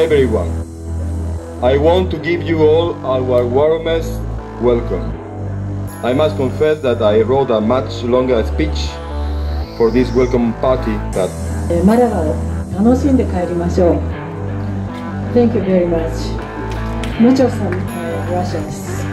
everyone. I want to give you all our warmest welcome. I must confess that I wrote a much longer speech for this welcome party but Thank you very much Muchos Russians.